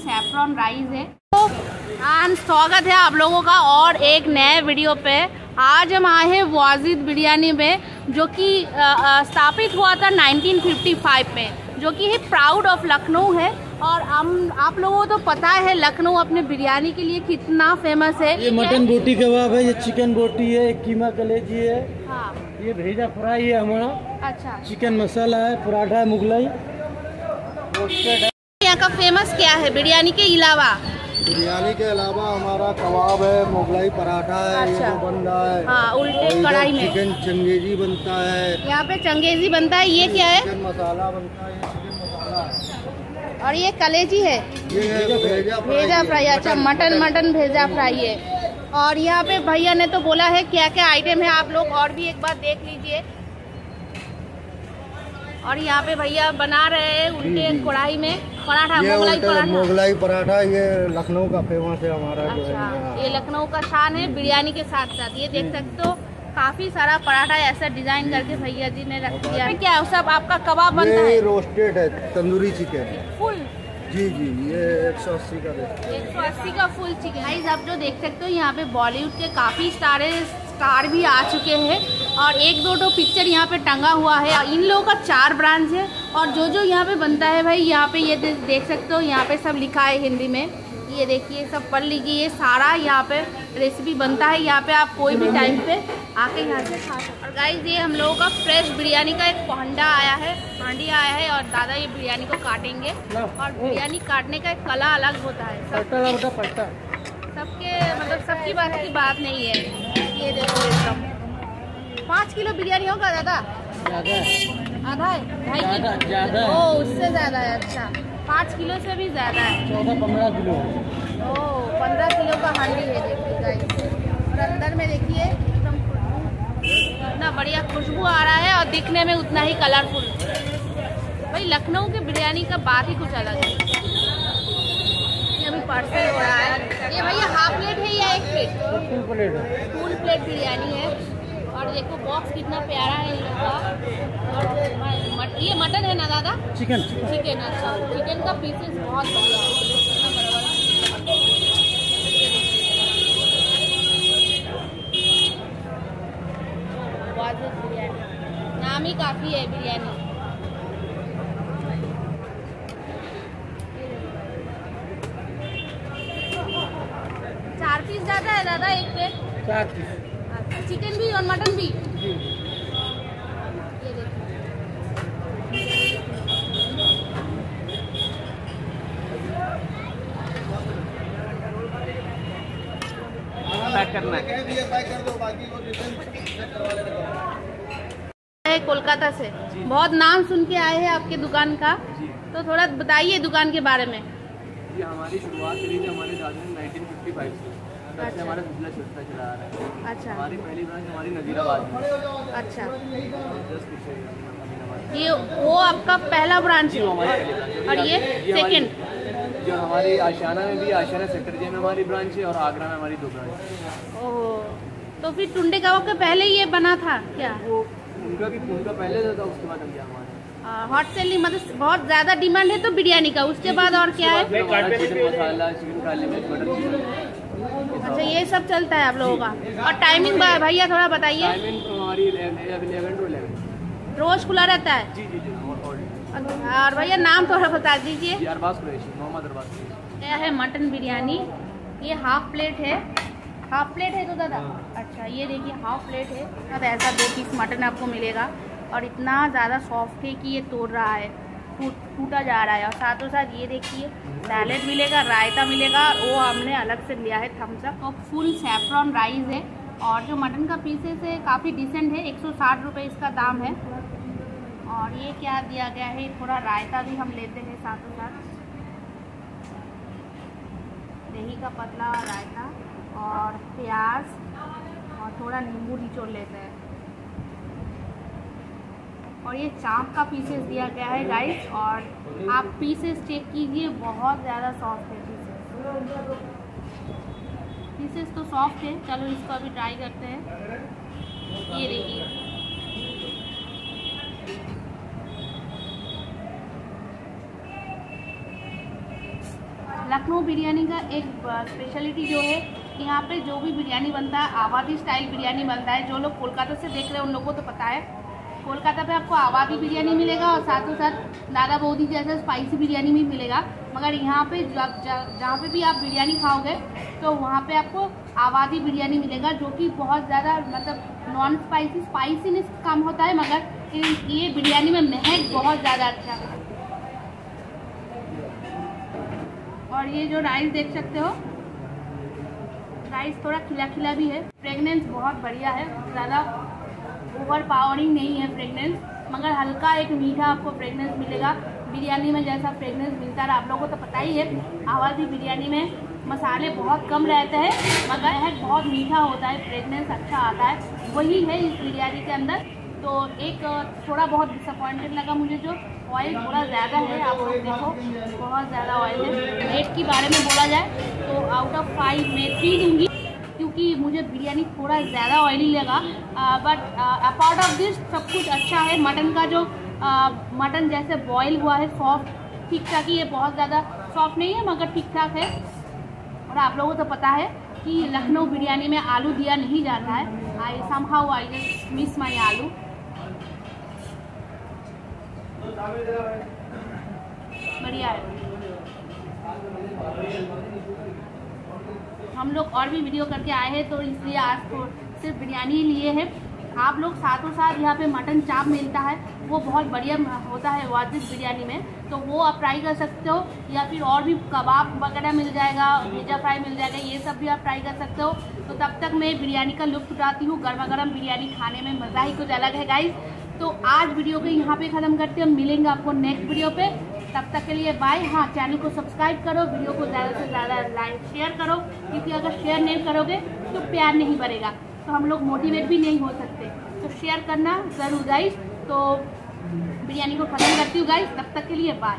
Saffron rice है। तो आज स्वागत है आप लोगों का और एक नए वीडियो पे। आज हम आए हैं वाजिद बिरयानी में जो कि स्थापित हुआ था 1955 में जो कि है प्राउड ऑफ़ लखनऊ है। और हम आप लोगों को तो पता है लखनऊ अपने बिरयानी के लिए कितना फ़ेमस है। ये मटन बोटी कबाब है ये चिकन बोटी है कीमा कलेजी है। हाँ। ये भेजा फ्राई है हमारा। अच्छा। चिकन मसाला है पराठा है मुगलाई। रोस्टेड है। यहाँ का फ़ेमस क्या है? बिरयानी के अलावा? बिरयानी के अलावा हमारा कबाब है मुगलाई पराठा है ये अच्छा। जो बन रहा है। हाँ उल्टे कढ़ाई में। चिकन चंगेजी बनता है। यहाँ पे चंगेजी बनता है ये क्या है? चिकन मसाला बनता है चिकन मसाला और ये कलेजी है। ये है भेजा भेजा फ्राई। अच्छा मटन। मटन भेजा फ्राई है। और यहाँ पे भैया ने तो बोला है क्या क्या आइटम है आप लोग और भी एक बार देख लीजिए। और यहाँ पे भैया बना रहे हैं उल्टे कढ़ाई में पराठा मोगलाई पराठा। मुगलाई पराठा ये लखनऊ का फ़ेमस है हमारा अच्छा, जो है अच्छा ये लखनऊ का शान है बिरयानी के साथ साथ ये देख सकते हो काफ़ी सारा पराठा ऐसा डिज़ाइन करके भैया जी ने रख दिया है। क्या सब आपका कबाब बनता ये है? रोस्टेड है तंदूरी चिकन फुल? जी जी ये एक सौ अस्सी का रेट एक सौ अस्सी का फुल चिकन आप जो देख सकते हो यहाँ पे बॉलीवुड के काफ़ी सारे स्टार भी आ चुके हैं। और एक दो तो पिक्चर यहाँ पे टंगा हुआ है। इन लोगों का चार ब्रांच है। और जो जो यहाँ पे बनता है भाई यहाँ पे ये देख सकते हो यहाँ पे सब लिखा है हिंदी में। ये देखिए सब पढ़ लीजिए ये सारा यहाँ पे रेसिपी बनता है। यहाँ पे आप कोई भी टाइम पे आके यहाँ से खा सकते और गाइस ये हम लोगों का फ्रेश बिरयानी का एक पहंडा आया है हांडी आया है और दादा ये बिरयानी को काटेंगे। और बिरयानी काटने का एक कला अलग होता है। सब सबके मतलब सबकी बात की बात नहीं है। ये देखो एकदम पाँच किलो बिरयानी होगा दादा? आधा है? ढाई ओ उससे ज़्यादा है अच्छा। पाँच किलो से भी ज़्यादा है। चौदह पंद्रह किलो ओ पंद्रह किलो का हांडी है देखिए और अंदर में देखिए एकदम इतना बढ़िया खुशबू आ रहा है और दिखने में उतना ही कलरफुल भाई लखनऊ के बिरयानी का बात ही कुछ अलग है। अभी पार्सल हो रहा है। ये भैया हाफ़ प्लेट है या एक plate full plate full plate biryani है। और देखो बॉक्स कितना प्यारा है और मट, ये मटन है ना दादा? चिकन चिकन अच्छा। चिकन का पीसेस बहुत बढ़िया है। बिरयानी नाम ही काफ़ी है बिरयानी चार पीस ज़्यादा है दादा एक प्लेट चार पीस चिकन भी और मटन भी। जी। ये देखो पैक करना है है। कोलकाता से। बहुत नाम सुन के आए हैं आपके दुकान का। तो थोड़ा बताइए दुकान के बारे में। ये हमारी शुरुआत करी थी हमारे दादा ने 1955 से। तब अच्छा। से हमारा सिलसिला चलता चला आ रहा है। अच्छा। हमारी पहली ब्रांच हमारी नजीराबाद में। अच्छा। ये वो आपका पहला ब्रांच है? और ये सेकंड जो हमारी आशियाना में भी आशियाना सेक्टर जे में हमारी ब्रांच है और आगरा में हमारी दो ब्रांच ओह। तो फिर टुंडे कबाब के पहले ये बना था क्या? वो उनका भी उनका पहले था उसके बाद हम गया हॉट सेलिंग मतलब बहुत ज़्यादा डिमांड है तो बिरयानी का। उसके बाद और क्या है? सब चलता है आप लोगों का। और टाइमिंग भैया थोड़ा बताइए। रोज खुला रहता है? जी जी जी और- भैया नाम थोड़ा बता दीजिए। यह है मटन बिरयानी? ये हाफ़ प्लेट है। हाफ़ प्लेट है तो दादा? अच्छा ये देखिए हाफ़ प्लेट है। अब ऐसा दो पीस मटन आपको मिलेगा। और इतना ज़्यादा सॉफ्ट है कि ये तोड़ रहा है। टूट जा रहा है। और साथों साथ ये देखिए सैलेड मिलेगा, रायता मिलेगा, और वो हमने अलग से लिया है थम्स अप और फुल सेफ्रॉन राइस है। और जो मटन का पीसेस है, काफ़ी डिसेंट है, एक सौ इसका दाम है। और ये क्या दिया गया है, थोड़ा रायता भी हम लेते हैं साथों साथ। दही का पतला रायता और प्याज, और थोड़ा नींबू निचोड़ लेते हैं। और ये चाप का पीसेस दिया गया है गाइस और आप पीसेस चेक कीजिए, बहुत ज़्यादा सॉफ्ट है पीसेस पीसेस तो सॉफ्ट है, चलो इसको अभी ट्राई करते हैं। ये देखिए। लखनऊ बिरयानी का एक स्पेशलिटी जो है, यहाँ पे जो भी बिरयानी बनता है, आबादी स्टाइल बिरयानी बनता है। जो लोग कोलकाता से देख रहे हैं, उन लोगों को तो पता है। कोलकाता पे आपको आबादी बिरयानी मिलेगा और साथ ही साथ दादा बौदी जैसा स्पाइसी बिरयानी भी मिलेगा। मगर यहाँ पे जहाँ पे भी आप बिरयानी खाओगे तो वहाँ पे आपको आबादी बिरयानी मिलेगा, जो कि बहुत ज़्यादा मतलब नॉन स्पाइसी स्पाइसी स्पाइसीनेस कम होता है, मगर ये बिरयानी में महक बहुत ज़्यादा अच्छा है। और ये जो राइस देख सकते हो राइस थोड़ा खिला खिला भी है। फ्रेगनेंस बहुत बढ़िया है। ज़्यादा ओवर पावरिंग नहीं है फ्रेगनेंस मगर हल्का एक मीठा आपको फ्रेगनेंस मिलेगा। बिरयानी में जैसा फ्रेगनेंस मिलता है आप लोगों को तो पता ही है, आवाज़ी बिरयानी में, मसाले बहुत कम रहते हैं, मगर है बहुत मीठा होता है फ्रेगनेंस अच्छा आता है। वही है इस बिरयानी के अंदर। तो एक, थोड़ा बहुत डिसअपॉइंटेड लगा मुझे जो ऑयल थोड़ा ज़्यादा है, आप लोग देखो, बहुत ज़्यादा ऑयल है। रेट के बारे में बोला जाए तो आउट ऑफ़ फाइव मैं थ्री दूँगी। क्योंकि मुझे बिरयानी थोड़ा ज़्यादा ऑयली लगा। बट अपार्ट ऑफ़ दिस सब कुछ अच्छा है। मटन का जो मटन जैसे बॉयल हुआ है सॉफ्ट ठीक ठाक ही है, बहुत ज़्यादा सॉफ्ट नहीं है, मगर ठीक ठाक है। और आप लोगों को तो पता है कि लखनऊ बिरयानी में आलू दिया नहीं जाता है। आई some how I miss my आलू। बढ़िया है। हम लोग और भी वीडियो करके आए हैं तो इसलिए आज तो सिर्फ़ बिरयानी ही लिए हैं। आप लोग साथों साथ यहाँ पे मटन चाप मिलता है, वो बहुत बढ़िया होता है वाजिब बिरयानी में। तो वो आप ट्राई कर सकते हो, या फिर और भी कबाब वगैरह मिल जाएगा भेजा फ्राई मिल जाएगा, ये सब भी आप ट्राई कर सकते हो। तो तब तक मैं बिरयानी का लुत्फ उठाती हूँ गर्मा गर्म बिरयानी खाने में मज़ा ही कुछ अलग है गाइज़ तो आज वीडियो को यहाँ पे ख़त्म करते हैं, मिलेंगे आपको नेक्स्ट वीडियो पे। तब तक के लिए बाय हाँ चैनल को सब्सक्राइब करो वीडियो को ज़्यादा से ज़्यादा लाइक शेयर करो, क्योंकि अगर शेयर नहीं करोगे तो प्यार नहीं बढ़ेगा तो हम लोग मोटिवेट भी नहीं हो सकते। तो शेयर करना ज़रूर गाइज़ तो बिरयानी को ख़त्म करती हूँ गाइज़ तब तक के लिए बाय